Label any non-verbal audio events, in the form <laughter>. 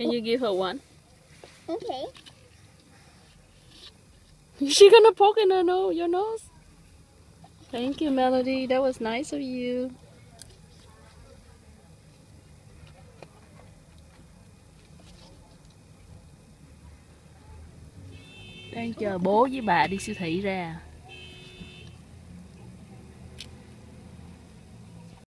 Can you give her one? Okay. Is <laughs> she gonna poke in her nose, your nose? Thank you, Melody. That was nice of you. Đang chờ bố với bà đi siêu thị ra.